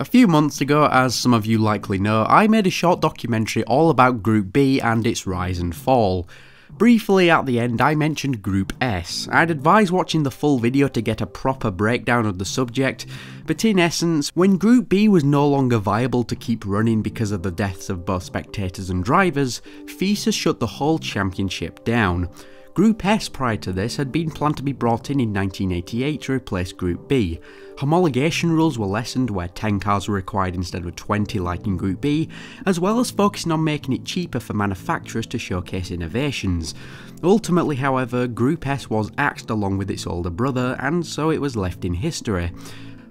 A few months ago, as some of you likely know, I made a short documentary all about Group B and its rise and fall. Briefly at the end I mentioned Group S. I'd advise watching the full video to get a proper breakdown of the subject, but in essence, when Group B was no longer viable to keep running because of the deaths of both spectators and drivers, FISA shut the whole championship down. Group S prior to this had been planned to be brought in in 1988 to replace Group B. Homologation rules were lessened where 10 cars were required instead of 20 like in Group B, as well as focusing on making it cheaper for manufacturers to showcase innovations. Ultimately however, Group S was axed along with its older brother and so it was left in history.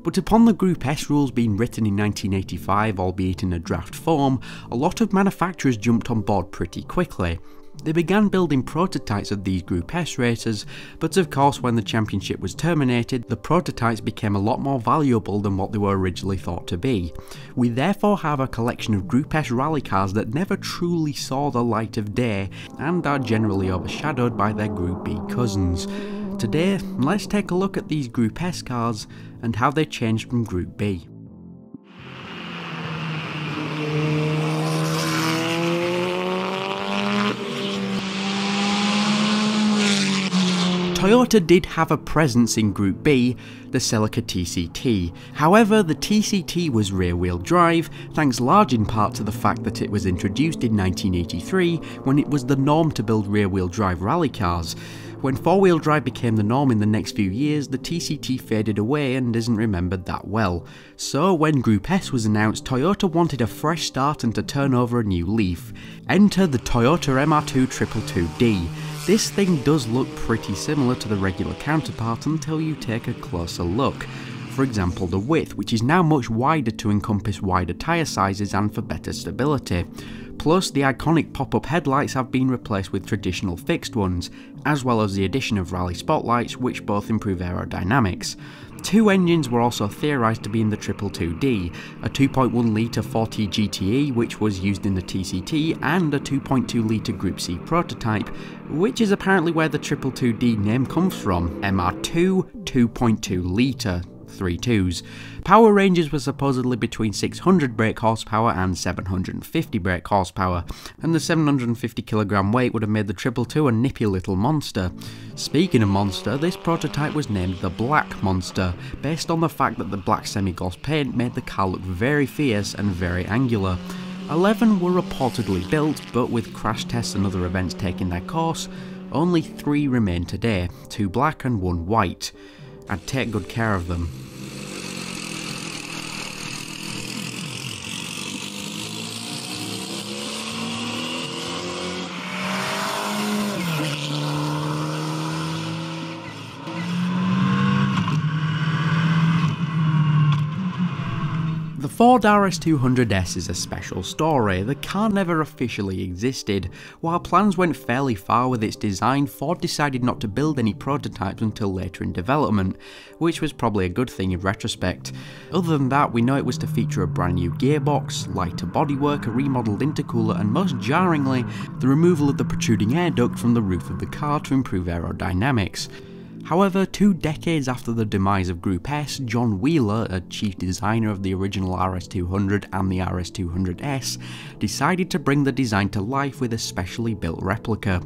But upon the Group S rules being written in 1985, albeit in a draft form, a lot of manufacturers jumped on board pretty quickly. They began building prototypes of these Group S racers, but of course when the championship was terminated, the prototypes became a lot more valuable than what they were originally thought to be. We therefore have a collection of Group S rally cars that never truly saw the light of day and are generally overshadowed by their Group B cousins. Today, let's take a look at these Group S cars and how they changed from Group B. Toyota did have a presence in Group B, the Celica TCT. However, the TCT was rear-wheel drive, thanks large in part to the fact that it was introduced in 1983 when it was the norm to build rear-wheel drive rally cars. When four-wheel drive became the norm in the next few years, the TCT faded away and isn't remembered that well. So when Group S was announced, Toyota wanted a fresh start and to turn over a new leaf. Enter the Toyota MR2 222D. This thing does look pretty similar to the regular counterpart until you take a closer look. For example the width, which is now much wider to encompass wider tyre sizes and for better stability. Plus, the iconic pop-up headlights have been replaced with traditional fixed ones, as well as the addition of rally spotlights which both improve aerodynamics. Two engines were also theorised to be in the 222D, a 2.1 litre 4T-GTE which was used in the TCT and a 2.2 litre Group C prototype, which is apparently where the 222D name comes from, MR2 2.2 litre three twos. Power ranges were supposedly between 600 brake horsepower and 750 brake horsepower, and the 750 kilogram weight would have made the 222 a nippy little monster. Speaking of monster, this prototype was named the Black Monster, based on the fact that the black semi-gloss paint made the car look very fierce and very angular. 11 were reportedly built, but with crash tests and other events taking their course, only 3 remain today, 2 black and 1 white. I'd take good care of them. Ford RS200S is a special story. The car never officially existed. While plans went fairly far with its design, Ford decided not to build any prototypes until later in development, which was probably a good thing in retrospect. Other than that, we know it was to feature a brand new gearbox, lighter bodywork, a remodeled intercooler, and most jarringly, the removal of the protruding air duct from the roof of the car to improve aerodynamics. However, two decades after the demise of Group S, John Wheeler, a chief designer of the original RS200 and the RS200S, decided to bring the design to life with a specially built replica.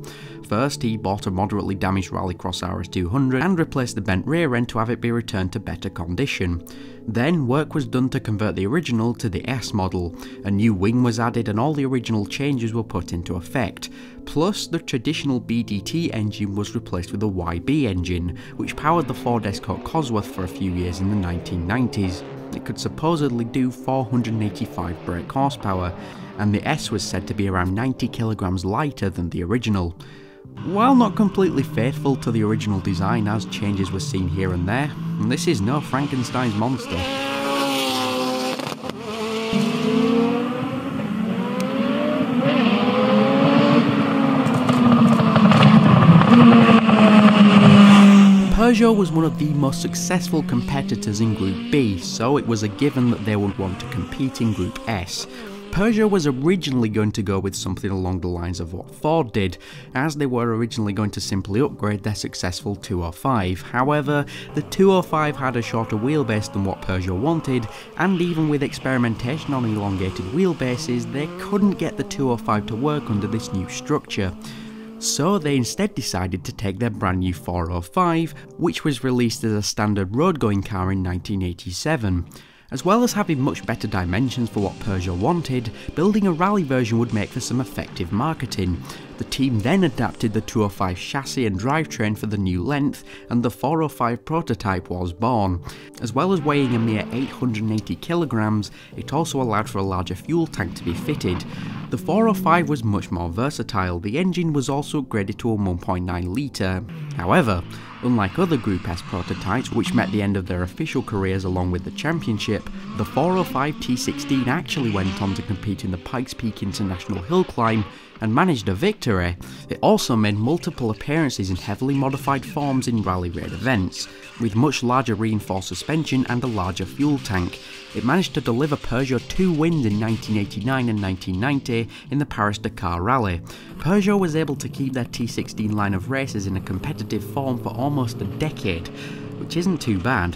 First, he bought a moderately damaged Rallycross RS200 and replaced the bent rear end to have it be returned to better condition. Then, work was done to convert the original to the S model, a new wing was added and all the original changes were put into effect. Plus, the traditional BDT engine was replaced with a YB engine, which powered the Ford Escort Cosworth for a few years in the 1990s. It could supposedly do 485 brake horsepower, and the S was said to be around 90 kilograms lighter than the original. While not completely faithful to the original design as changes were seen here and there, this is no Frankenstein's monster. Peugeot was one of the most successful competitors in Group B, so it was a given that they would want to compete in Group S. Peugeot was originally going to go with something along the lines of what Ford did, as they were originally going to simply upgrade their successful 205. However, the 205 had a shorter wheelbase than what Peugeot wanted, and even with experimentation on elongated wheelbases, they couldn't get the 205 to work under this new structure. So they instead decided to take their brand new 405, which was released as a standard road going car in 1987. As well as having much better dimensions for what Peugeot wanted, building a rally version would make for some effective marketing. The team then adapted the 205 chassis and drivetrain for the new length, and the 405 prototype was born. As well as weighing a mere 880 kilograms, it also allowed for a larger fuel tank to be fitted. The 405 was much more versatile, the engine was also upgraded to a 1.9 litre. However, Unlike other Group S prototypes which met the end of their official careers along with the championship, the 405 T16 actually went on to compete in the Pikes Peak International Hill Climb and managed a victory. It also made multiple appearances in heavily modified forms in rally raid events, with much larger reinforced suspension and a larger fuel tank. It managed to deliver Peugeot two wins in 1989 and 1990 in the Paris-Dakar Rally. Peugeot was able to keep their T16 line of races in a competitive form for almost a decade, which isn't too bad.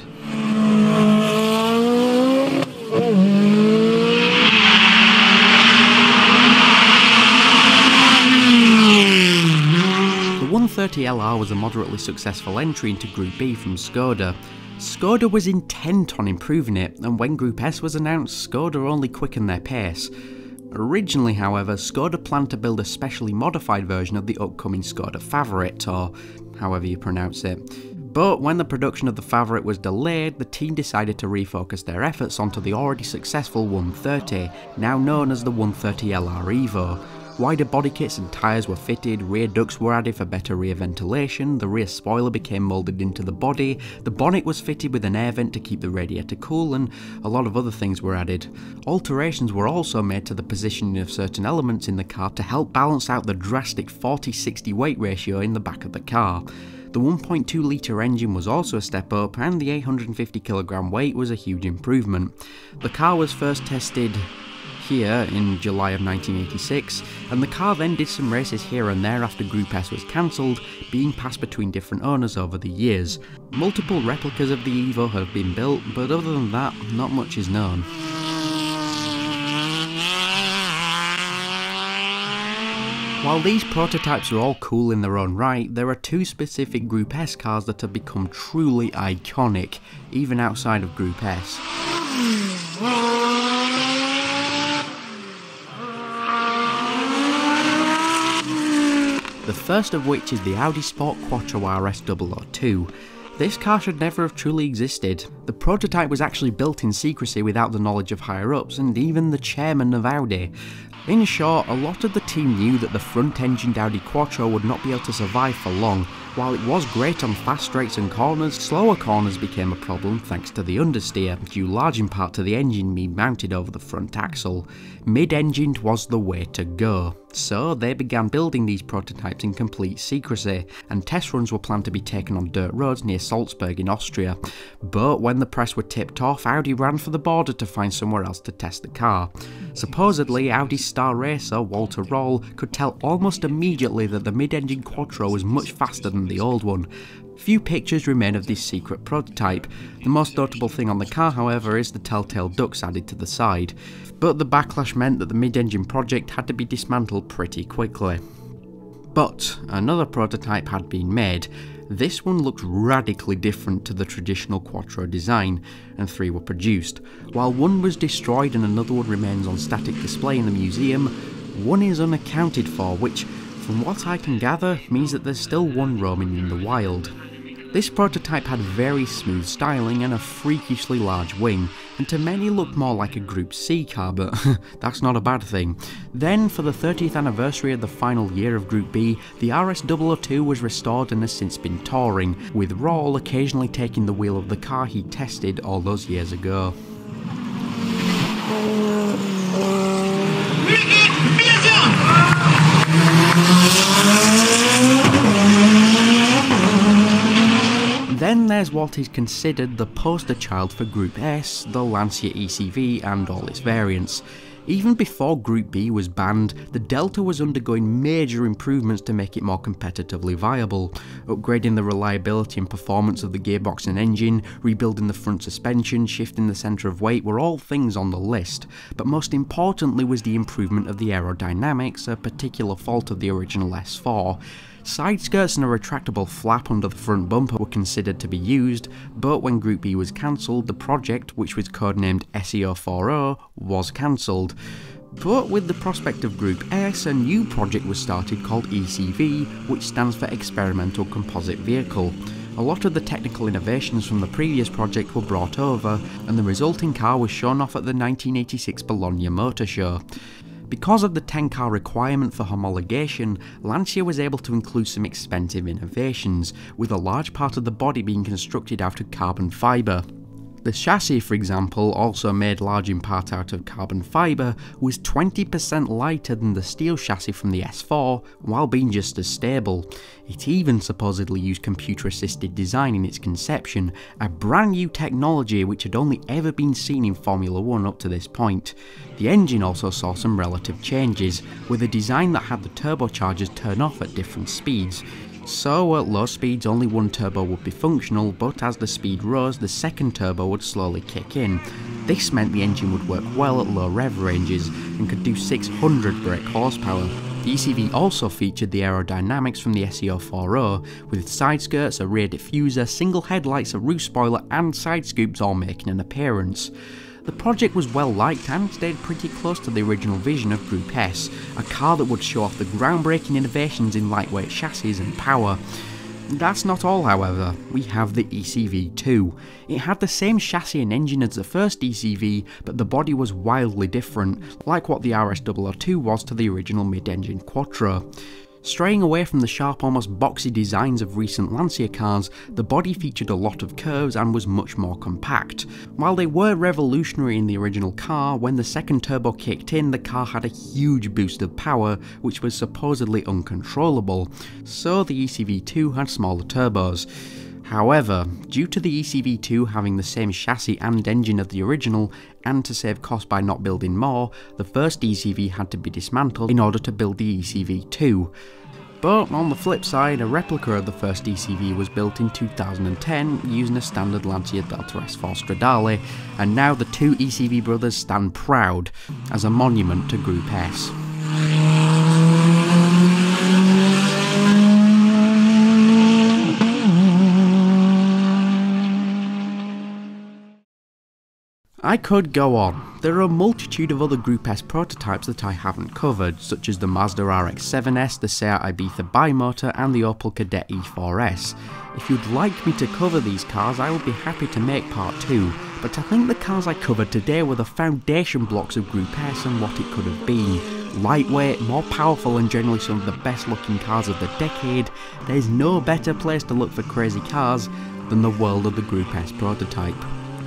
The 130LR was a moderately successful entry into Group B from Skoda. Skoda was intent on improving it, and when Group S was announced, Skoda only quickened their pace. Originally, however, Skoda planned to build a specially modified version of the upcoming Skoda Favorit, or however you pronounce it. But when the production of the Favorit was delayed, the team decided to refocus their efforts onto the already successful 130, now known as the 130LR Evo. Wider body kits and tyres were fitted, rear ducts were added for better rear ventilation, the rear spoiler became moulded into the body, the bonnet was fitted with an air vent to keep the radiator cool, and a lot of other things were added. Alterations were also made to the positioning of certain elements in the car to help balance out the drastic 40-60 weight ratio in the back of the car. The 1.2 litre engine was also a step up and the 850 kg weight was a huge improvement. The car was first tested here in July of 1986, and the car then did some races here and there after Group S was cancelled, being passed between different owners over the years. Multiple replicas of the Evo have been built, but other than that, not much is known. While these prototypes are all cool in their own right, there are two specific Group S cars that have become truly iconic, even outside of Group S. The first of which is the Audi Sport Quattro RS 002. This car should never have truly existed. The prototype was actually built in secrecy without the knowledge of higher ups and even the chairman of Audi. In short, a lot of the team knew that the front-engined Audi Quattro would not be able to survive for long. While it was great on fast straights and corners, slower corners became a problem thanks to the understeer, due large in part to the engine being mounted over the front axle. Mid-engined was the way to go. So they began building these prototypes in complete secrecy, and test runs were planned to be taken on dirt roads near Salzburg in Austria. But when the press were tipped off, Audi ran for the border to find somewhere else to test the car. Supposedly, Audi's star racer, Walter Röhrl, could tell almost immediately that the mid-engine Quattro was much faster than the old one. Few pictures remain of this secret prototype. The most notable thing on the car, however, is the telltale ducts added to the side but the backlash meant that the mid-engine project had to be dismantled pretty quickly. But another prototype had been made. This one looked radically different to the traditional Quattro design, and three were produced. While one was destroyed and another one remains on static display in the museum, one is unaccounted for, which, from what I can gather, means that there's still one roaming in the wild. This prototype had very smooth styling and a freakishly large wing, and to many looked more like a Group C car, but that's not a bad thing. Then, for the 30th anniversary of the final year of Group B, the RS002 was restored and has since been touring, with Röhrl occasionally taking the wheel of the car he tested all those years ago. There's what is considered the poster child for Group S, the Lancia ECV and all its variants. Even before Group B was banned, the Delta was undergoing major improvements to make it more competitively viable, upgrading the reliability and performance of the gearbox and engine, rebuilding the front suspension, shifting the centre of weight were all things on the list, but most importantly was the improvement of the aerodynamics, a particular fault of the original S4. Side skirts and a retractable flap under the front bumper were considered to be used, but when Group B was cancelled, the project, which was codenamed SEO40, was cancelled. But with the prospect of Group S, a new project was started called ECV, which stands for Experimental Composite Vehicle. A lot of the technical innovations from the previous project were brought over, and the resulting car was shown off at the 1986 Bologna Motor Show. Because of the 10 car requirement for homologation, Lancia was able to include some expensive innovations, with a large part of the body being constructed out of carbon fibre. The chassis, for example, also made large in part out of carbon fibre, was 20% lighter than the steel chassis from the S4, while being just as stable. It even supposedly used computer assisted design in its conception, a brand new technology which had only ever been seen in Formula 1 up to this point. The engine also saw some relative changes, with a design that had the turbochargers turn off at different speeds, so at low speeds only one turbo would be functional, but as the speed rose the second turbo would slowly kick in. This meant the engine would work well at low rev ranges and could do 600 brake horsepower. The ECV also featured the aerodynamics from the SEO40, with side skirts, a rear diffuser, single headlights, a roof spoiler and side scoops all making an appearance. The project was well liked and stayed pretty close to the original vision of Group S, a car that would show off the groundbreaking innovations in lightweight chassis and power. That's not all however, we have the ECV2. It had the same chassis and engine as the first ECV, but the body was wildly different, like what the RS002 was to the original mid-engine Quattro. Straying away from the sharp almost boxy designs of recent Lancia cars, the body featured a lot of curves and was much more compact. While they were revolutionary in the original car, when the second turbo kicked in the car had a huge boost of power which was supposedly uncontrollable, so the ECV2 had smaller turbos. However, due to the ECV2 having the same chassis and engine as the original, and to save cost by not building more, the first ECV had to be dismantled in order to build the ECV2. But on the flip side, a replica of the first ECV was built in 2010 using a standard Lancia Delta S4 Stradale, and now the two ECV brothers stand proud as a monument to Group S. I could go on. There are a multitude of other Group S prototypes that I haven't covered, such as the Mazda RX-7S, the Seat Ibiza Bimotor and the Opel Kadett E4S. If you'd like me to cover these cars I would be happy to make part 2, but I think the cars I covered today were the foundation blocks of Group S and what it could have been. Lightweight, more powerful and generally some of the best looking cars of the decade, there's no better place to look for crazy cars than the world of the Group S prototype.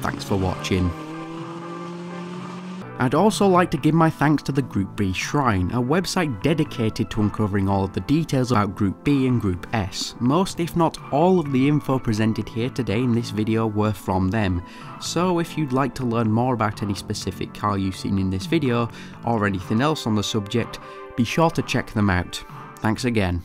Thanks for watching. I'd also like to give my thanks to the Group B Shrine, a website dedicated to uncovering all of the details about Group B and Group S. Most if not all of the info presented here today in this video were from them, so if you'd like to learn more about any specific car you've seen in this video, or anything else on the subject, be sure to check them out. Thanks again.